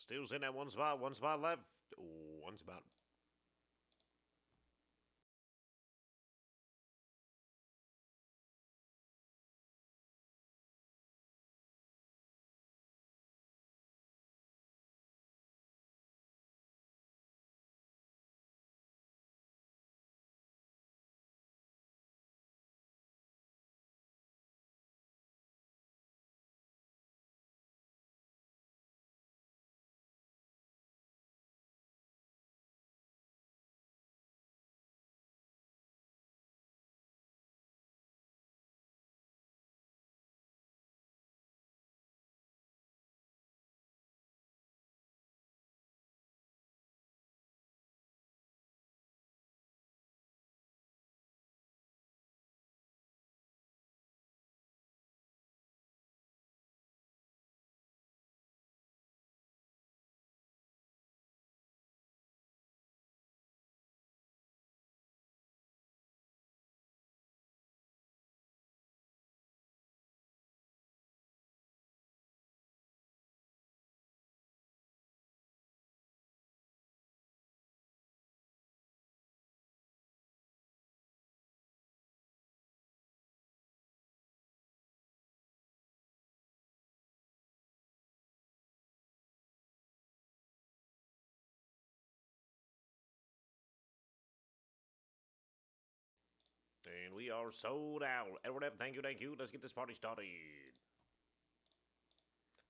Still in at one spot, one spot left. One spot. And we are sold out. Edward F, thank you, thank you. Let's get this party started.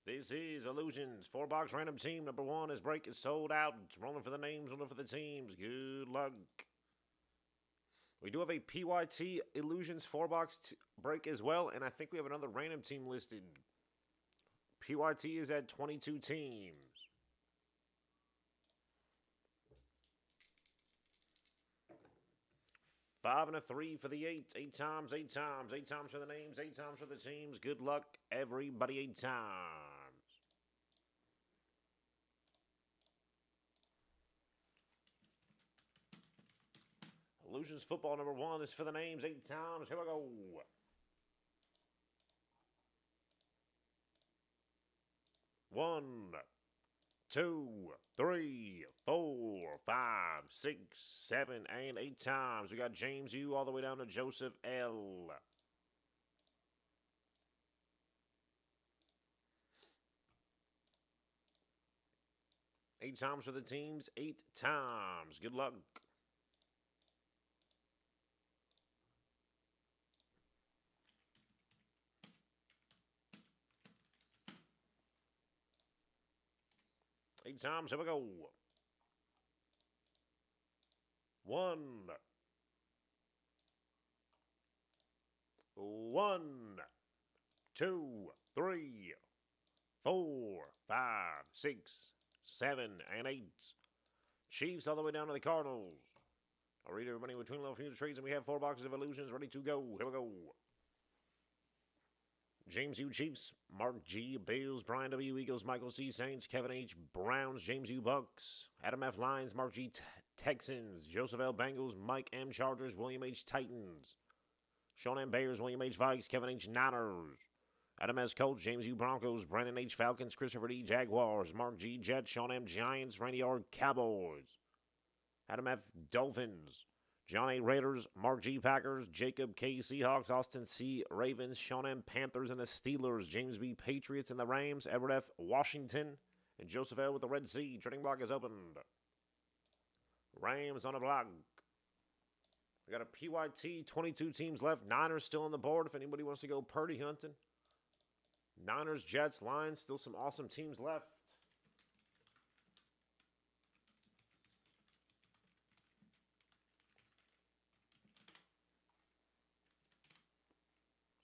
This is Illusions. Four box random team. Number one is break is sold out. It's rolling for the names, rolling for the teams. Good luck. We do have a PYT Illusions four box break as well, and I think we have another random team listed. PYT is at 22 teams. Five and a three for the eight. Eight times, eight times, eight times for the names, eight times for the teams. Good luck, everybody, eight times. Illusions football number one is for the names, eight times. Here we go. One, two, three, four, five, six, seven, and eight times. We got James U all the way down to Joseph L. Eight times for the teams, eight times. Good luck. Eight times. Here we go. One. One, two, three, four, five, six, seven, and eight. Chiefs all the way down to the Cardinals. I'll read everybody between level future trades, and we have four boxes of illusions ready to go. Here we go. James U. Chiefs, Mark G. Bills, Brian W. Eagles, Michael C. Saints, Kevin H. Browns, James U. Bucks, Adam F. Lions, Mark G. T- Texans, Joseph L. Bengals, Mike M. Chargers, William H. Titans, Sean M. Bears, William H. Vikes, Kevin H. Niners, Adam S. Colts, James U. Broncos, Brandon H. Falcons, Christopher D. Jaguars, Mark G. Jets, Sean M. Giants, Randy R. Cowboys, Adam F. Dolphins, John A. Raiders, Mark G. Packers, Jacob K. Seahawks, Austin C. Ravens, Sean M. Panthers and the Steelers, James B. Patriots and the Rams, Edward F. Washington, and Joseph L. with the Red Sea. Trading block is opened. Rams on a block. We got a PYT, 22 teams left. Niners still on the board if anybody wants to go Purdy hunting. Niners, Jets, Lions, still some awesome teams left.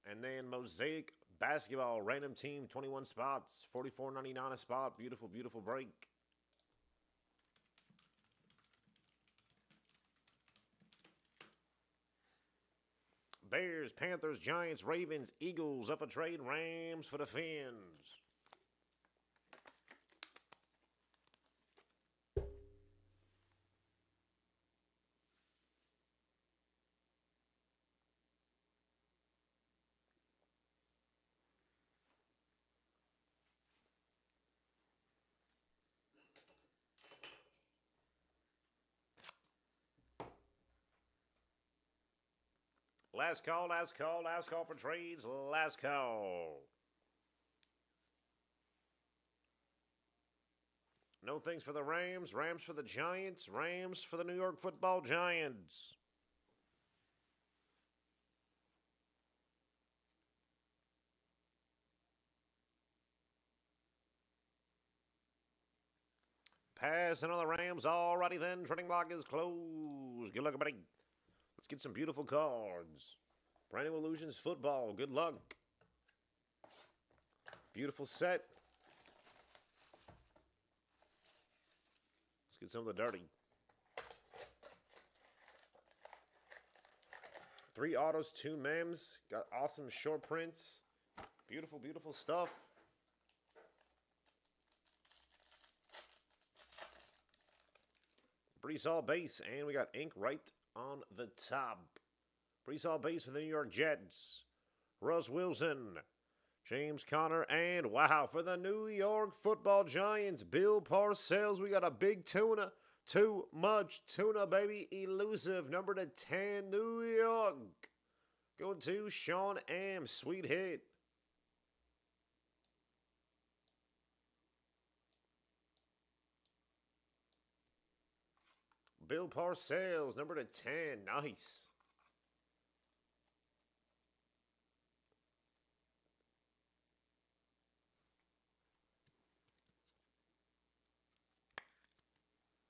And then Mosaic Basketball, random team, 21 spots, 44.99 a spot. Beautiful, beautiful break. Bears, Panthers, Giants, Ravens, Eagles up a trade, Rams for the Fins. Last call, last call, last call for trades, last call. No things for the Rams, Rams for the Giants, Rams for the New York football Giants. Passing on the Rams. Alrighty then. Trading block is closed. Good luck, buddy. Let's get some beautiful cards. Brand new Illusions football. Good luck. Beautiful set. Let's get some of the dirty. Three autos, two mems. Got awesome short prints. Beautiful, beautiful stuff. Breece Hall base, and we got ink right on the top. Breece base for the New York Jets. Russ Wilson, James Conner, and wow, for the New York football Giants, Bill Parcells. We got a big tuna. Too much tuna, baby. Elusive, number to 10, New York. Going to Sean M. Sweet hit. Bill Parcells, number to 10. Nice.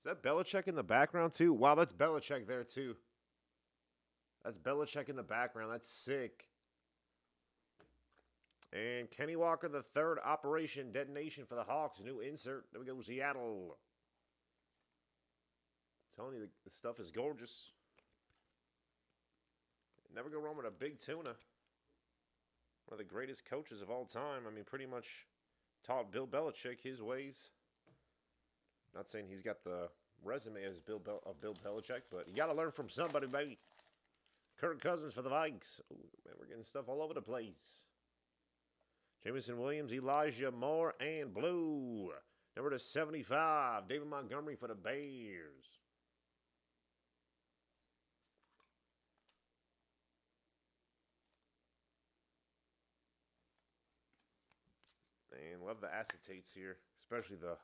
Is that Belichick in the background too? Wow, that's Belichick there too. That's Belichick in the background. That's sick. And Kenny Walker, the third operation detonation for the Hawks. New insert. There we go, Seattle telling you, the, stuff is gorgeous. Never go wrong with a big tuna. One of the greatest coaches of all time. I mean, pretty much taught Bill Belichick his ways. Not saying he's got the resume as Bill of Bill Belichick, but you got to learn from somebody, baby. Kirk Cousins for the Vikes. Ooh, man, we're getting stuff all over the place. Jameson Williams, Elijah Moore, and Blue. Number to 75, David Montgomery for the Bears. And love the acetates here, especially the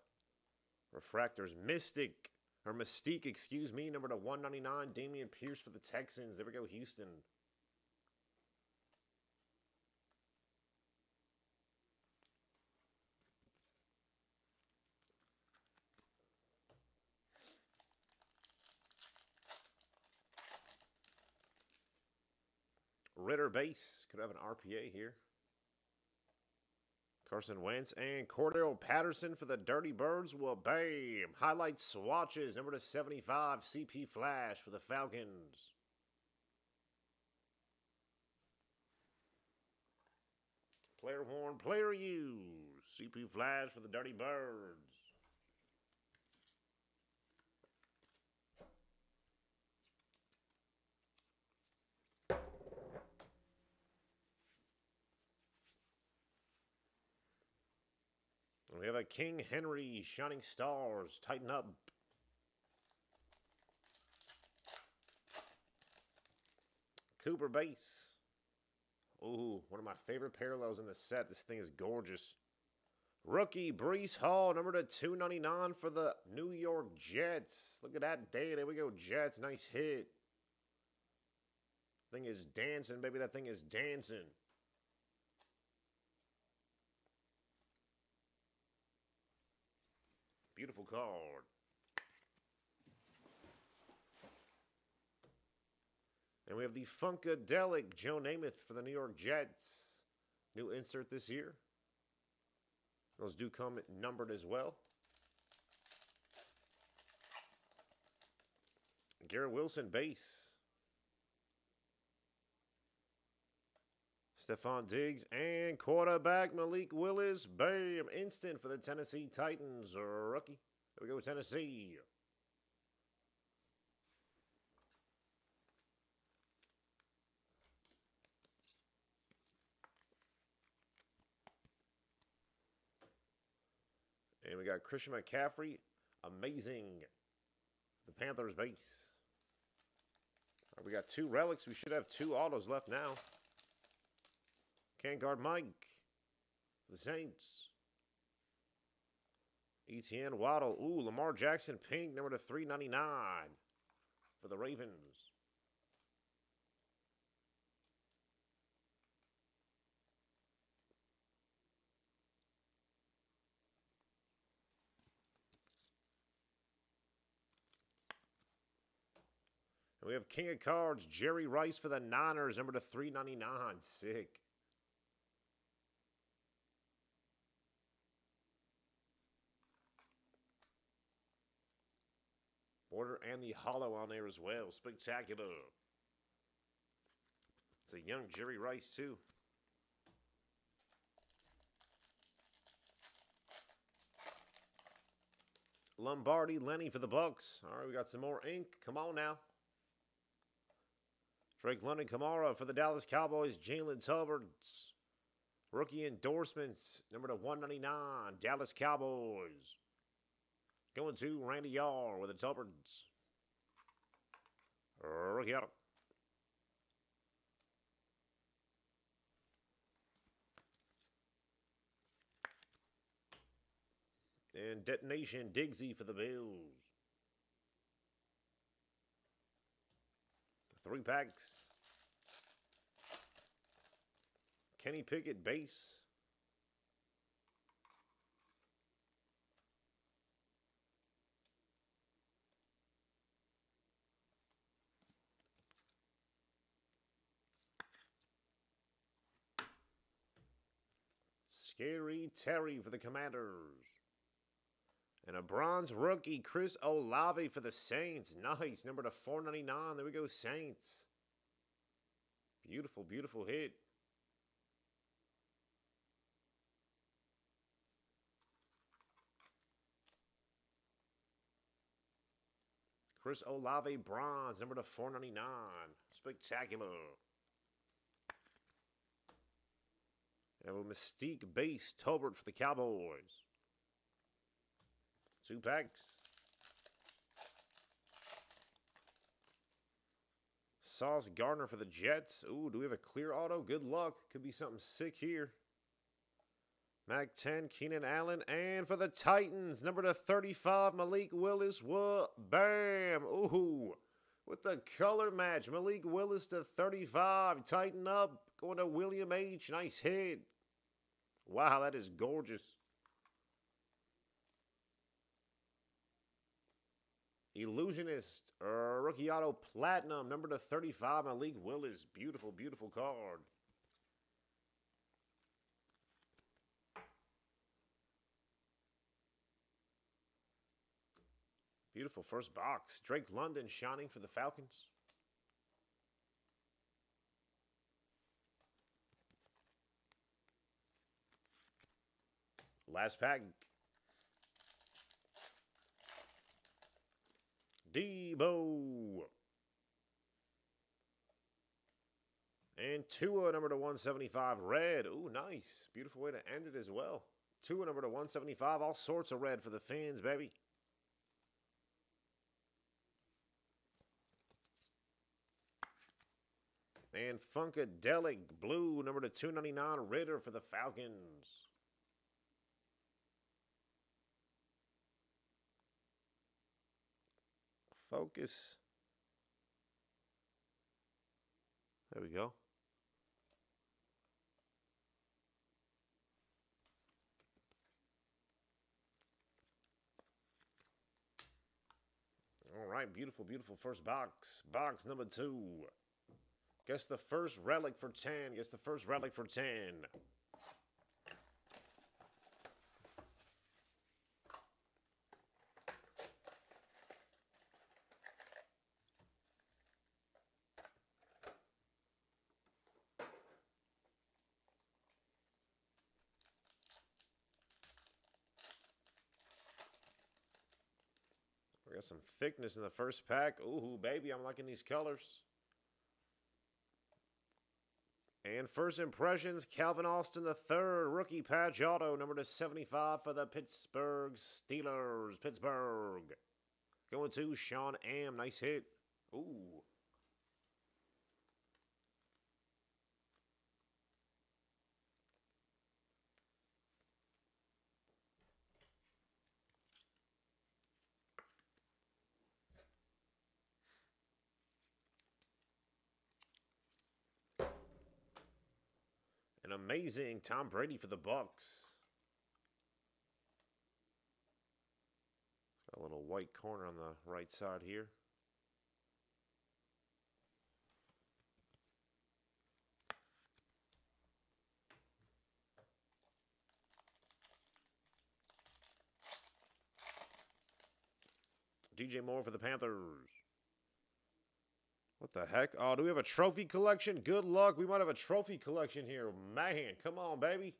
refractors. Mystic, or Mystique, excuse me, number to 199, Dameon Pierce for the Texans. There we go, Houston. Ridder base. Could have an RPA here. Carson Wentz and Cordarrelle Patterson for the Dirty Birds. Well, bam. Highlight swatches. Number to 75, CP Flash for the Falcons. Player worn, player used. CP Flash for the Dirty Birds. We have a King Henry Shining Stars. Tighten up. Cooper base. Ooh, one of my favorite parallels in the set. This thing is gorgeous. Rookie Breece Hall, number to 299 for the New York Jets. Look at that day. There we go, Jets. Nice hit. Thing is dancing, baby. That thing is dancing. Beautiful card. And we have the Funkadelic Joe Namath for the New York Jets. New insert this year. Those do come numbered as well. Garrett Wilson base. Stefon Diggs and quarterback Malik Willis. Bam. Instant for the Tennessee Titans. Rookie. There we go, Tennessee. And we got Christian McCaffrey. Amazing. The Panthers base. we got two relics. We should have two autos left now. Can't guard Mike. The Saints. ETN Waddle. Ooh, Lamar Jackson pink, number to 399 for the Ravens. And we have King of Cards, Jerry Rice for the Niners, number to 399. Sick. Border and the hollow on there as well. Spectacular. It's a young Jerry Rice, too. Lombardi, Lenny for the Bucks. All right, we got some more ink. Come on now. Drake London Kamara for the Dallas Cowboys. Jalen Tolberts. Rookie endorsements, number to 199, Dallas Cowboys. Going to Randy R with the Tolberts. Rookie auto. And Detonation Digsy for the Bills. Three packs. Kenny Pickett base. Scary Terry for the Commanders. And a bronze rookie, Chris Olave for the Saints. Nice. Number to 499. There we go, Saints. Beautiful, beautiful hit. Chris Olave bronze, number to 499. Spectacular. And a Mystique base, Tolbert for the Cowboys. Two packs. Sauce Gardner for the Jets. Ooh, do we have a clear auto? Good luck. Could be something sick here. Mac 10, Keenan Allen. And for the Titans, number to 35, Malik Willis. What? Bam. Ooh. With the color match, Malik Willis to 35. Tighten up. Going to William H. Nice hit. Wow, that is gorgeous. Illusionist, uh, rookie auto platinum, number to 35, Malik Willis. Beautiful, beautiful card. Beautiful first box. Drake London shining for the Falcons. Last pack. Deebo. And Tua, number to 175, red. Ooh, nice. Beautiful way to end it as well. Tua, number to 175, all sorts of red for the fans, baby. And Funkadelic blue, number to 299, Ridder for the Falcons. Focus. There we go. All right, beautiful, beautiful first box. Box number two. Guess the first relic for 10. Guess the first relic for 10. Got some thickness in the first pack. Ooh, baby, I'm liking these colors. And first impressions, Calvin Austin the third, rookie patch auto, number to 75 for the Pittsburgh Steelers. Pittsburgh. Going to Sean M. Nice hit. Ooh. An amazing Tom Brady for the Bucks. Got a little white corner on the right side here. DJ Moore for the Panthers. What the heck? Oh, do we have a trophy collection? Good luck. We might have a trophy collection here. Man, come on, baby.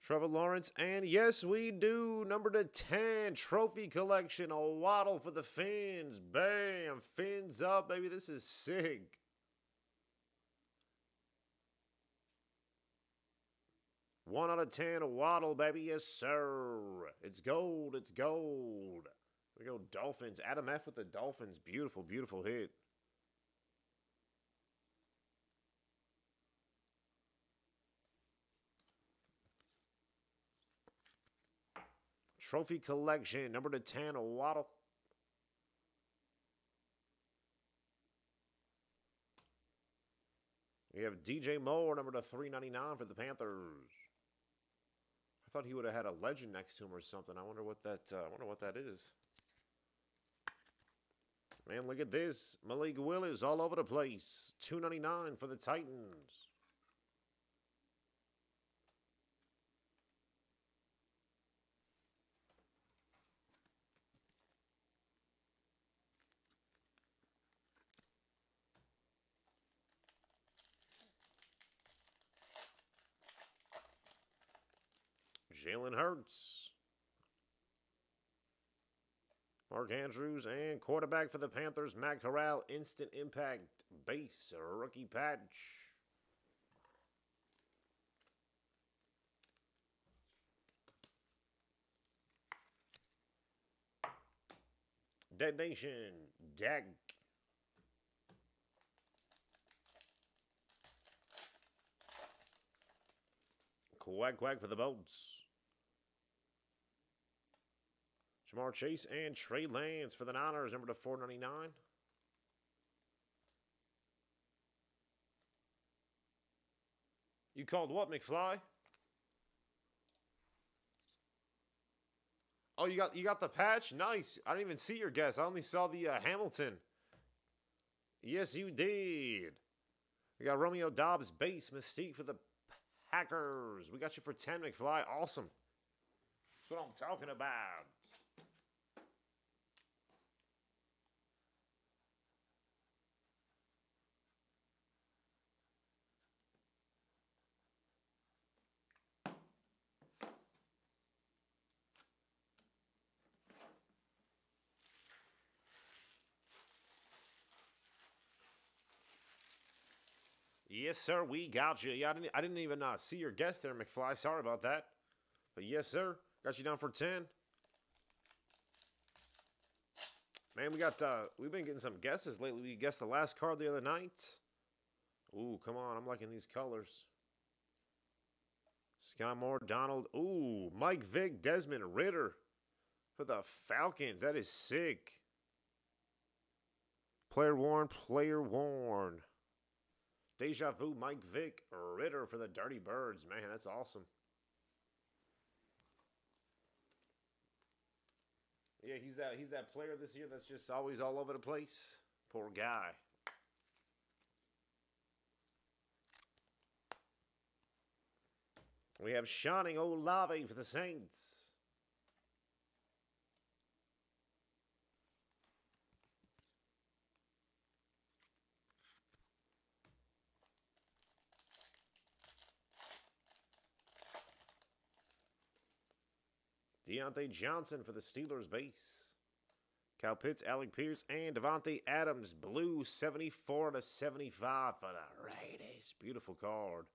Trevor Lawrence. And yes, we do. Number to 10, trophy collection. A waddle for the fins. Bam. Fins up, baby. This is sick. One out of 10, a waddle, baby. Yes, sir. It's gold. It's gold. We go Dolphins. Adam F with the Dolphins. Beautiful, beautiful hit. Trophy collection, number to 10, a Waddle. We have DJ Moore, number to 399 for the Panthers. I thought he would have had a legend next to him or something. I wonder what that uh, I wonder what that is. Man, look at this. Malik Willis all over the place. 299 for the Titans. Jalen Hurts. Mark Andrews and quarterback for the Panthers, Matt Corral, instant impact base rookie patch. Detonation, Dak. Quack quack for the boats. Ja'Marr Chase and Trey Lance for the Niners, number to 499. You called what, McFly? Oh, you got you got the patch? Nice. I didn't even see your guess. I only saw the uh, Hamilton. Yes, you did. We got Romeo Doubs base Mystique for the Packers. We got you for 10, McFly. Awesome. That's what I'm talking about. Yes, sir. We got you. Yeah, I didn't, I didn't even uh, see your guess there, McFly. Sorry about that. But yes, sir. Got you down for 10. Man, we got, uh, we've been getting some guesses lately. We guessed the last card the other night. Ooh, come on. I'm liking these colors. Scott Moore, Donald. Ooh, Mike Vick, Desmond Ridder for the Falcons. That is sick. Player worn, player worn. Deja Vu, Mike Vick, Ridder for the Dirty Birds. Man, that's awesome. Yeah, he's that he's that player this year that's just always all over the place. Poor guy. We have Shining Olave for the Saints. Diontae Johnson for the Steelers base. Kyle Pitts, Alec Pierce, and Davante Adams, blue 74 to 75 for the Raiders. Beautiful card.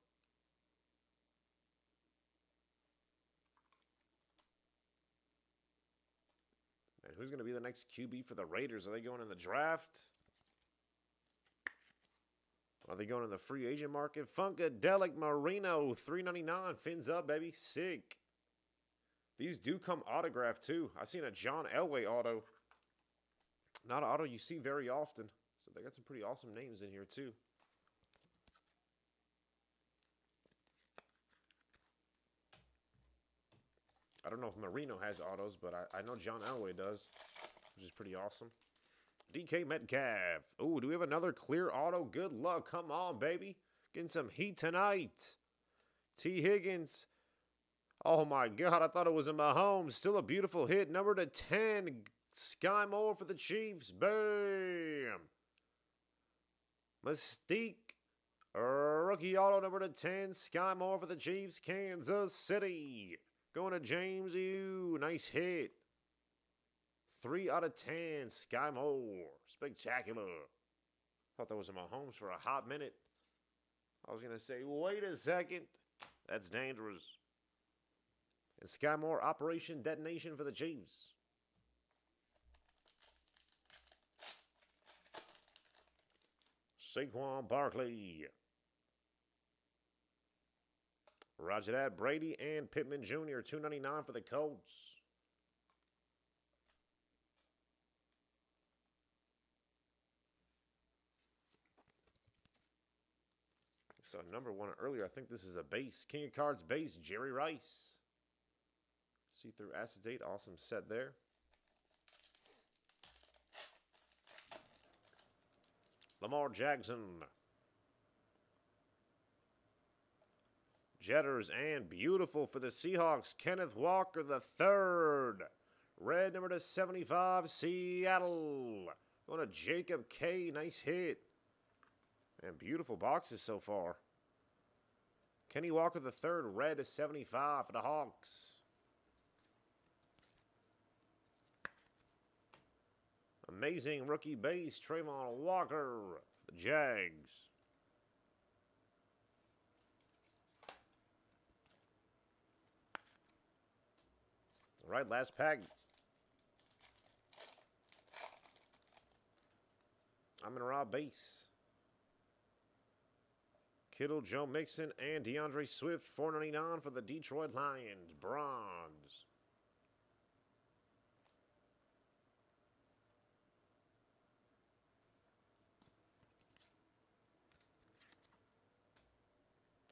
And who's going to be the next QB for the Raiders? Are they going in the draft? Are they going in the free agent market? Funkadelic Marino, 399. Fins up, baby. Sick. These do come autographed too. I've seen a John Elway auto. Not an auto you see very often. So they got some pretty awesome names in here too. I don't know if Marino has autos, but I, I know John Elway does, which is pretty awesome. DK Metcalf. Oh, do we have another clear auto? Good luck. Come on, baby. Getting some heat tonight. Tee Higgins. Oh my God, I thought it was a Mahomes. Still a beautiful hit. Number to 10. Skyy Moore for the Chiefs. Bam. Mystique. Rookie auto number to 10. Skyy Moore for the Chiefs. Kansas City. Going to James U. Nice hit. 3 out of 10. Skyy Moore. Spectacular. Thought that was a Mahomes for a hot minute. I was going to say, wait a second. That's dangerous. And Skyy Moore Operation Detonation for the Chiefs. Saquon Barkley. Roger that. Brady and Pittman Jr. 299 for the Colts. So number one earlier. I think this is a base. King of Cards base. Jerry Rice. See-through acetate. Awesome set there. Lamar Jackson. Jetters and beautiful for the Seahawks. Kenneth Walker the third. Red number to 75, Seattle. Going to Jacob K. Nice hit. And beautiful boxes so far. Kenny Walker the third, red to 75 for the Hawks. Amazing rookie base, Travon Walker, the Jags. All right, last pack. Amon-Ra base. Kittle, Joe Mixon, and D'Andre Swift, 499 for the Detroit Lions. Bronze.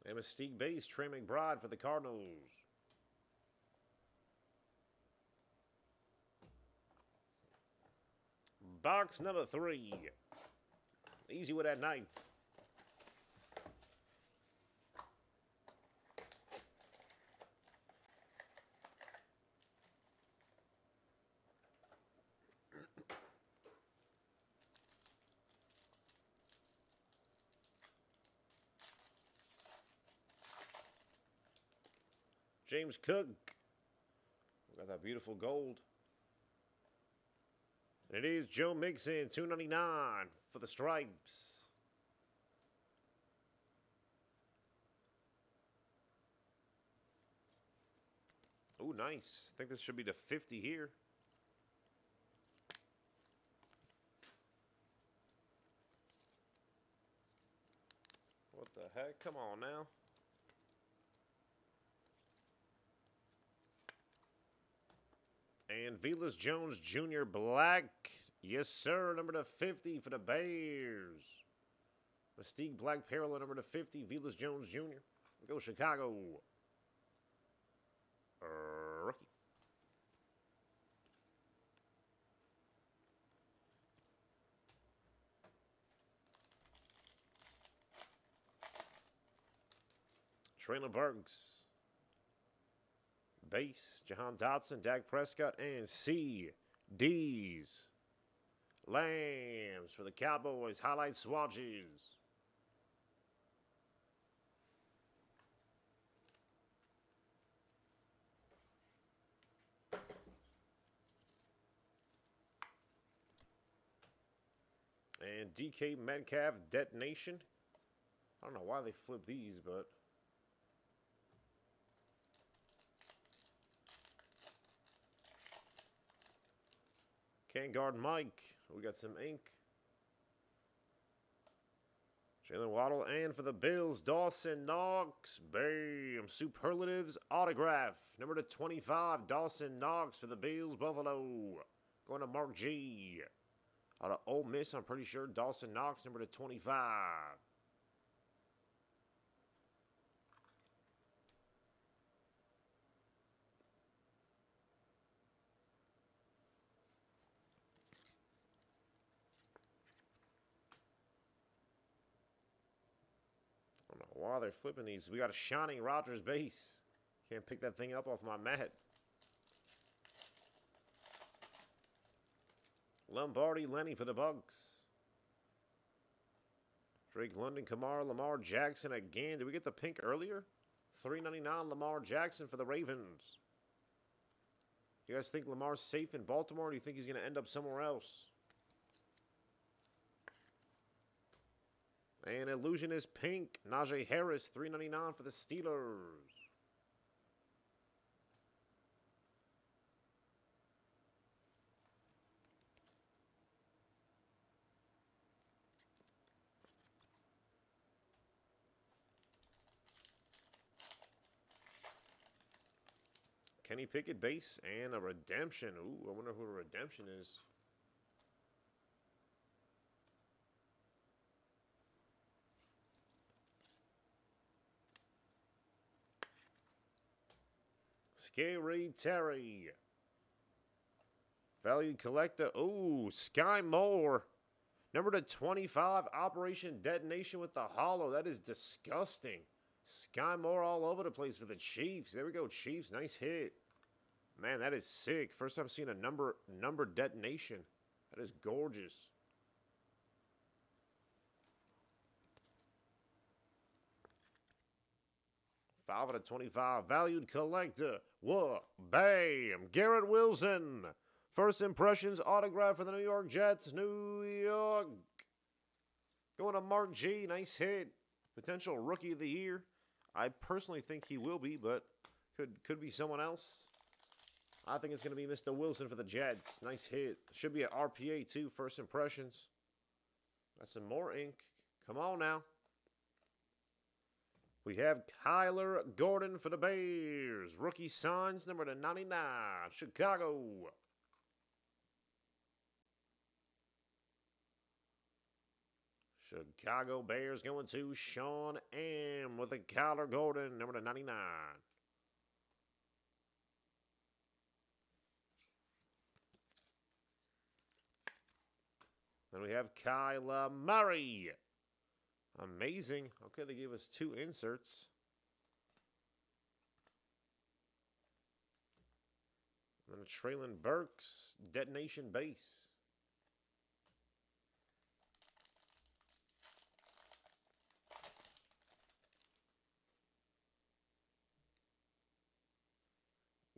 And Mystique base, Trey McBride for the Cardinals. Box number three. Easy with that knife. James Cook. We got that beautiful gold. And it is Joe Mixon, 299 for the stripes. Oh, nice. I think this should be the 50 here. What the heck? Come on now. And Velus Jones Jr. Black. Yes, sir. Number to 50 for the Bears. Mystique Black Parallel number to 50. Velus Jones Jr. Go Chicago. Rookie. Treylon Burks base, Jahan Dotson, Dak Prescott, and C. D's. Lambs for the Cowboys. Highlight swatches. And DK Metcalf Detonation. I don't know why they flip these, but Can't guard Mike. We got some ink. Jalen Waddle and for the Bills, Dawson Knox. Bam. Superlatives autograph. Number to 25, Dawson Knox for the Bills, Buffalo. Going to Mark G. Out of Ole Miss, I'm pretty sure Dawson Knox, number to 25. While they're flipping these, we got a shining Rodgers base. Can't pick that thing up off my mat. Lombardi Lenny for the Bucks. Drake London, Kamara, Lamar Jackson again. Did we get the pink earlier? 399 Lamar Jackson for the Ravens. You guys think Lamar's safe in Baltimore or do you think he's going to end up somewhere else? And Illusionist Pink, Najee Harris, 399 for the Steelers. Kenny Pickett base and a redemption. Ooh, I wonder who a redemption is. Scary Terry. Value collector. Ooh, Skyy Moore. Number to 25, Operation Detonation with the Hollow. That is disgusting. Skyy Moore all over the place for the Chiefs. There we go, Chiefs. Nice hit. Man, that is sick. First time seeing a number number detonation. That is gorgeous. Five out of 25. Valued collector. Whoa. Bam. Garrett Wilson. First impressions autograph for the New York Jets. New York. Going to Mark G. Nice hit. Potential rookie of the year. I personally think he will be, but could could be someone else. I think it's going to be Mr. Wilson for the Jets. Nice hit. Should be an RPA too. First impressions. That's some more ink. Come on now. We have Kyler Gordon for the Bears. Rookie signs number to 99. Chicago. Chicago Bears going to Sean M with a Kyler Gordon, number to 99. Then we have Kyler Murray. Amazing. Okay, they gave us two inserts. And then a Treylon Burks detonation base.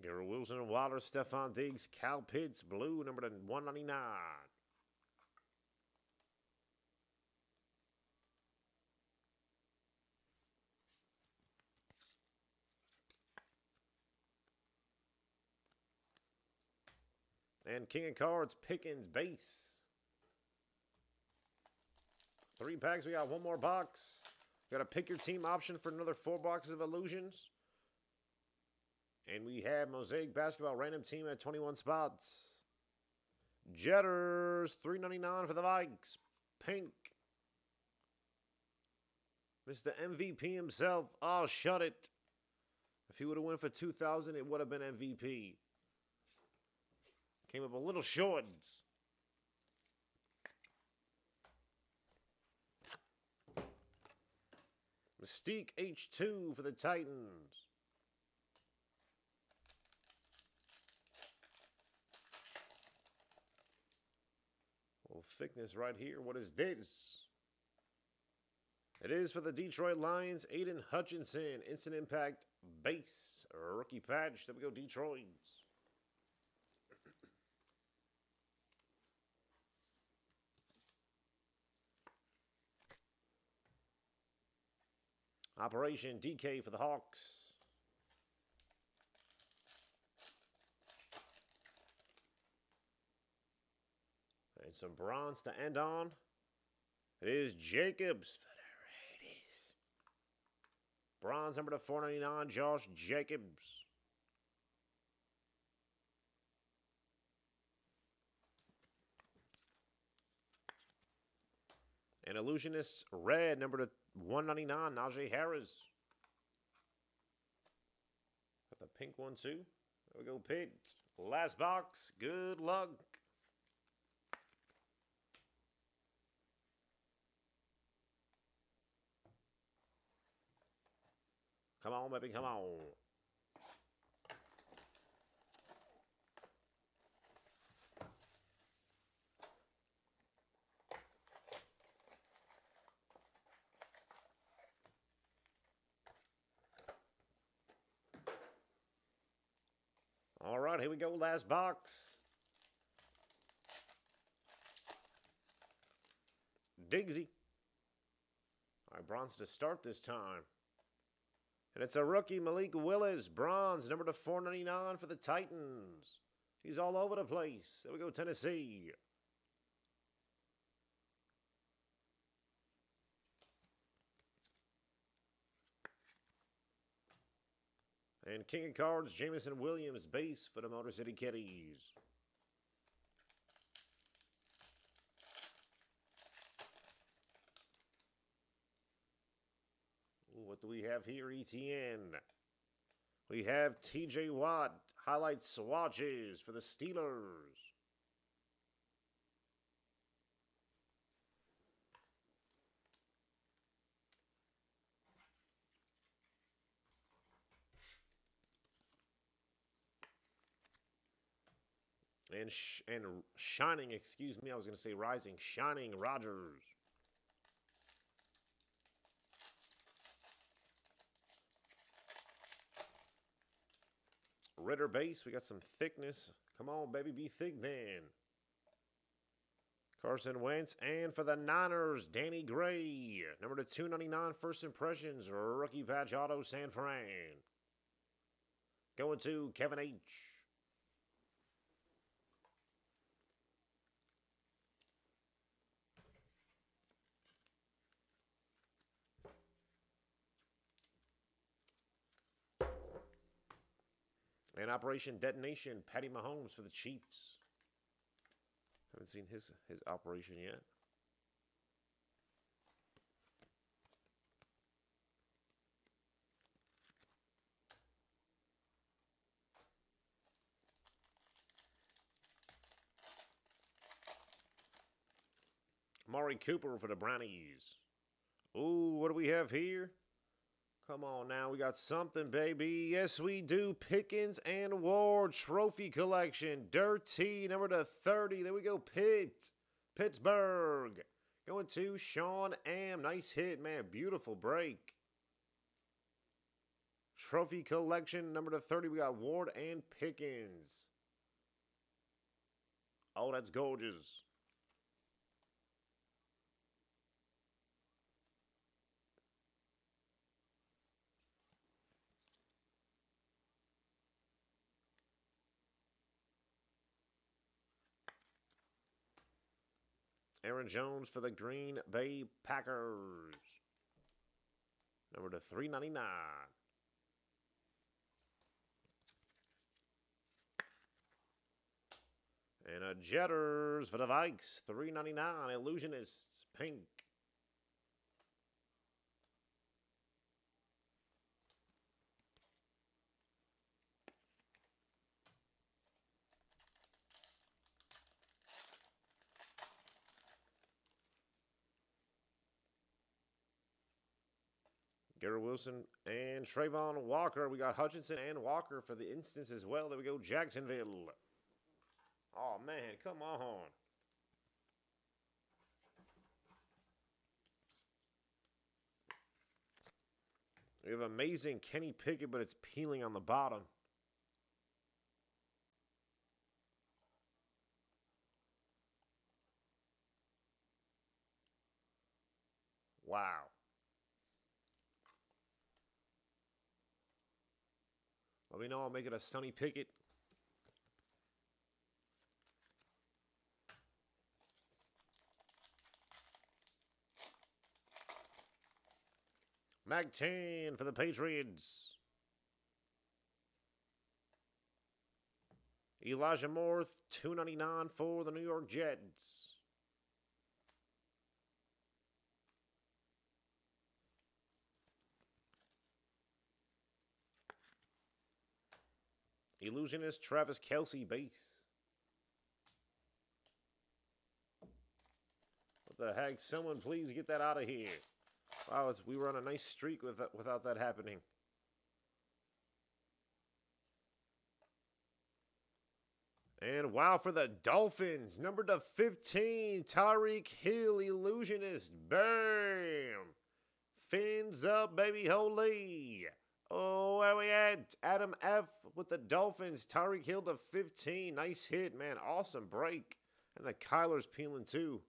Garrett Wilson and Wilder, Stefon Diggs, Kyle Pitts, blue, number 199. And King of Cards, Pickens, base. Three packs. We got one more box. We got a pick your team option for another four boxes of illusions. And we have Mosaic Basketball random team at 21 spots. Jetters, 399 for the Vikes. Pink. Mr. MVP himself. Oh, shut it. If he would have went for 2,000, it would have been MVP. Came up a little short. Mystique H2 for the Titans. Little thickness right here. What is this? It is for the Detroit Lions, Aidan Hutchinson, Instant Impact Base, rookie patch. There we go, Detroit's. Operation DK for the Hawks. And some bronze to end on. It is Jacobs for the Raiders. Bronze number to 499, Josh Jacobs. And Illusionist Red, number to 199, Najee Harris. Got the pink one too. There we go, picked. Last box. Good luck. Come on, baby, come on. All right, here we go. Last box. Digsy. All right, bronze to start this time. And it's a rookie, Malik Willis, bronze, number to 499 for the Titans. He's all over the place. There we go, Tennessee. And King of Cards, Jameson Williams, base for the Motor City Kitties. What do we have here, ETN? We have TJ Watt, highlight swatches for the Steelers. And sh- and shining, excuse me, I was going to say rising, shining Rodgers. Ridder base, we got some thickness. Come on, baby, be thick then. Carson Wentz, and for the Niners, Danny Gray, number to 299, first impressions, rookie patch auto, San Fran. Going to Kevin H. And Operation Detonation, Patty Mahomes for the Chiefs. Haven't seen his his operation yet. Mari Cooper for the Brownies. Ooh, what do we have here? Come on now, we got something, baby. Yes, we do. Pickens and Ward Trophy Collection. Dirty, number to 30. There we go. Pitt. Pittsburgh. Going to Sean M. Nice hit, man. Beautiful break. Trophy Collection, number to 30. We got Ward and Pickens. Oh, that's gorgeous. Aaron Jones for the Green Bay Packers. Number to 399. And a Jetters for the Vikes, 399. Illusionists, pink. Garrett Wilson and Travon Walker. We got Hutchinson and Walker for the instance as well. There we go, Jacksonville. Oh, man, come on. We have amazing Kenny Pickett, but it's peeling on the bottom. Wow. Let me know. I'll make it a Sunny Picket. Mag 10 for the Patriots. Elijah Moore, 299 for the New York Jets. Illusionist Travis Kelce base. What the heck? Someone please get that out of here. Wow, we were on a nice streak with without that happening. And wow for the Dolphins. Number to 15, Tyreek Hill, Illusionist. Bam! Fins up, baby. Holy. Oh, where we at? Adam F. with the Dolphins. Tyreek Hill to 15. Nice hit, man. Awesome break. And the Kyler's peeling too.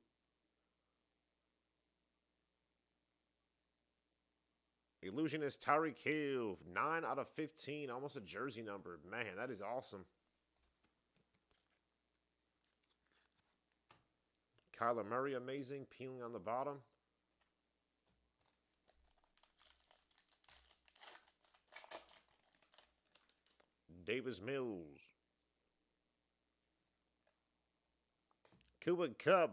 Illusionist Tyreek Hill, 9 out of 15, almost a jersey number. Man, that is awesome. Kyler Murray, amazing, peeling on the bottom. Davis Mills. Cuban Kupp.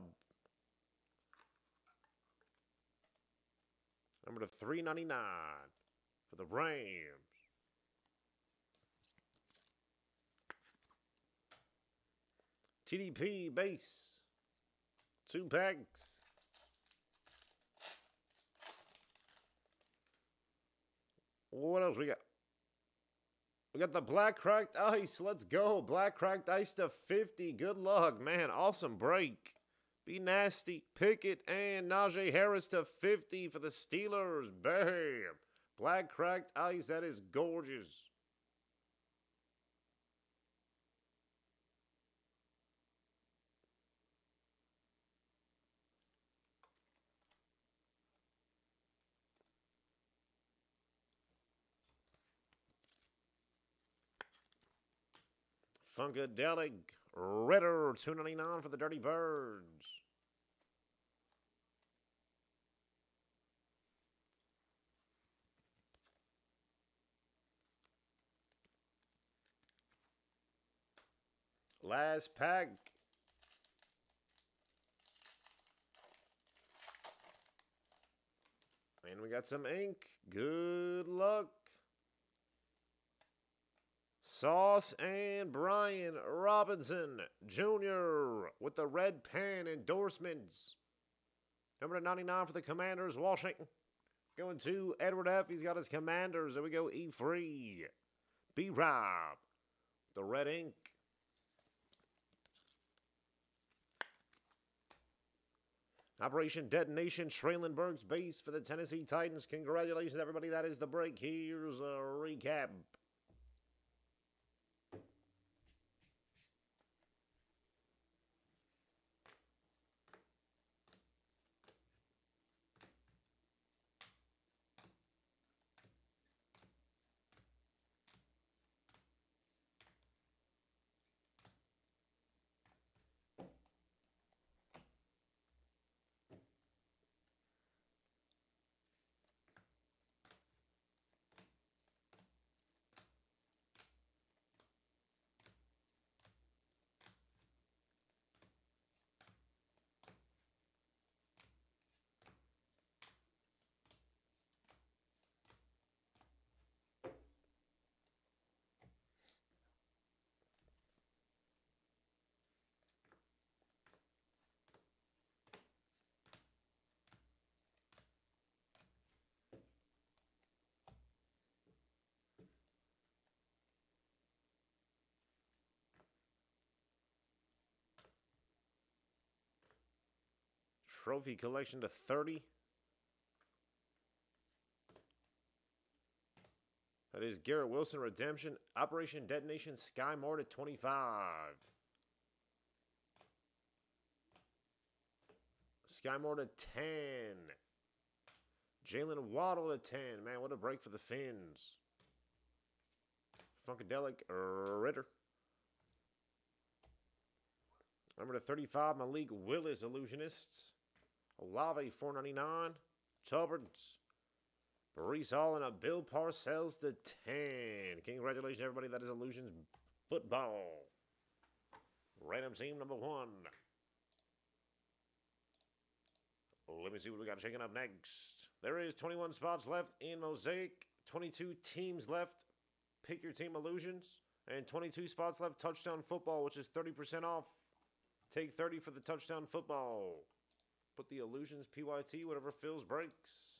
Number to 399 for the Rams. TDP base. Two packs. What else we got? We got the Black Cracked Ice. Let's go. Black Cracked Ice to 50. Good luck, man. Awesome break. Be nasty. Pickett and Najee Harris to 50 for the Steelers. Bam. Black Cracked Ice. That is gorgeous. Funkadelic Ridder 299 for the Dirty Birds. Last pack. And we got some ink. Good luck. Sauce and Brian Robinson Jr. with the red pen endorsements. Number 99 for the Commanders, Washington. Going to Edward F. He's got his Commanders. There we go, E free. B Rob. The red ink. Operation Detonation, Treylon Burks base for the Tennessee Titans. Congratulations, everybody. That is the break. Here's a recap. Trophy collection to 30. That is Garrett Wilson Redemption. Operation Detonation Skyy Moore to 25. Skyy Moore to 10. Jalen Waddle to 10. Man, what a break for the Fins. Funkadelic Ridder. Number to 35, Malik Willis Illusionists. Olave, 499. Tubbards. Breece Hall and a Bill Parcells the 10. Congratulations, everybody. That is Illusions Football. Random team number one. Let me see what we got shaking up next. There is 21 spots left in Mosaic. 22 teams left. Pick your team illusions. And 22 spots left touchdown football, which is 30% off. Take 30 for the touchdown football. Put the illusions PYT, whatever fills breaks.